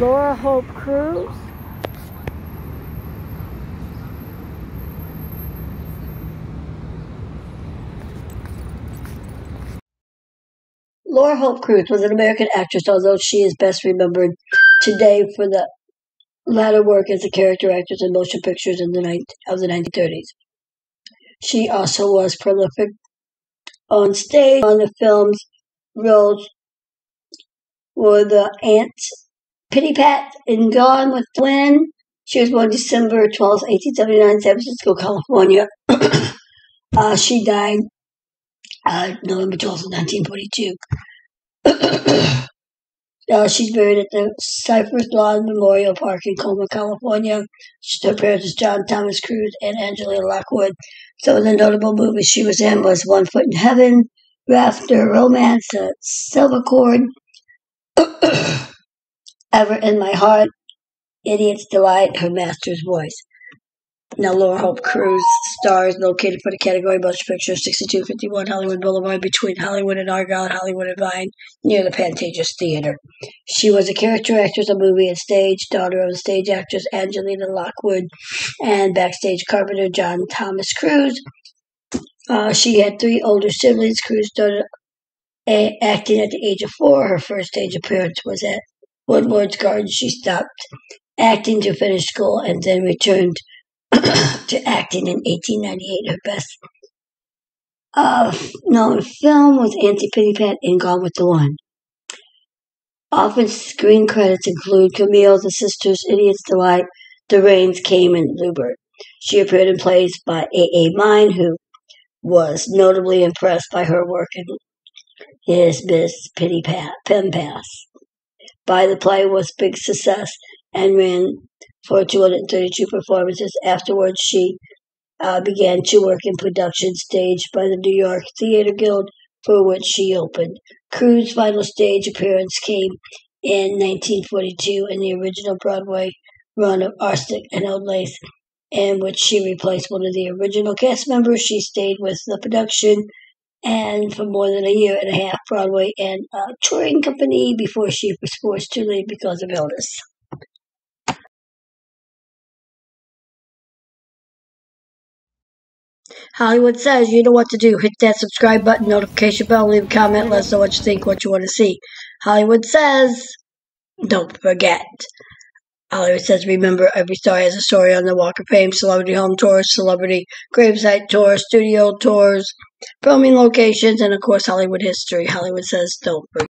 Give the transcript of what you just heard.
Laura Hope Crews. Laura Hope Crews was an American actress, although she is best remembered today for the latter work as a character actress in motion pictures in the of the 1930s. She also was prolific on stage on the films roles were the aunts Pittypat in Gone with the Wind. She was born December 12, 1879, San Francisco, California. uh, she died uh, November 12, 1942. uh, she's buried at the Cypress Lawn Memorial Park in Colma, California. Her parents is John Thomas Crews and Angelina Lockwood. Some of the notable movies she was in was One Foot in Heaven, Rafter Romance, uh, Silver Cord, Ever in My Heart, Idiot's Delight, Her Master's Voice. Now, Laura Hope Crews stars located for the category Motion Picture 6251 Hollywood Boulevard between Hollywood and Argyle and Hollywood and Vine near the Pantages Theater. She was a character actress on movie and stage, daughter of stage actress Angelina Lockwood and backstage carpenter John Thomas Crews. Uh, she had three older siblings. Crews started a- acting at the age of four. Her first stage appearance was at Woodward's Garden. She stopped acting to finish school and then returned to acting in 1898. Her best uh, known film was Auntie Pittypat in Gone with the One. Often screen credits include Camille, The Sisters, Idiot's Delight, The Rains Came, and Lubert. She appeared in plays by A. A. Milne, who was notably impressed by her work in his Miss Pitty Pat, Pen Pass. By the play was big success and ran for 232 performances. Afterwards, she uh, began to work in production staged by the New York Theater Guild, for which she opened. Crews's final stage appearance came in 1942 in the original Broadway run of Arsenic and Old Lace, in which she replaced one of the original cast members. She stayed with the production and for more than a year and a half, Broadway and a touring company before she was forced to leave because of illness. Hollywood says you know what to do. Hit that subscribe button, notification bell, leave a comment, let us know what you think, what you want to see. Hollywood says don't forget. Hollywood says remember every star has a story on the Walk of Fame, celebrity home tours, celebrity gravesite tours, studio tours, filming locations, and of course Hollywood history. Hollywood says don't forget.